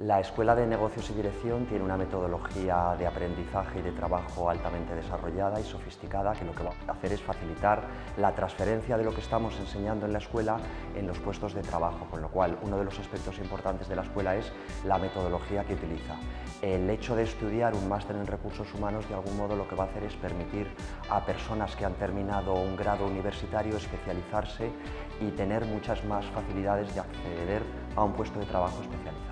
La Escuela de Negocios y Dirección tiene una metodología de aprendizaje y de trabajo altamente desarrollada y sofisticada que lo que va a hacer es facilitar la transferencia de lo que estamos enseñando en la escuela en los puestos de trabajo, con lo cual uno de los aspectos importantes de la escuela es la metodología que utiliza. El hecho de estudiar un máster en recursos humanos de algún modo lo que va a hacer es permitir a personas que han terminado un grado universitario especializarse y tener muchas más facilidades de acceder a un puesto de trabajo especializado.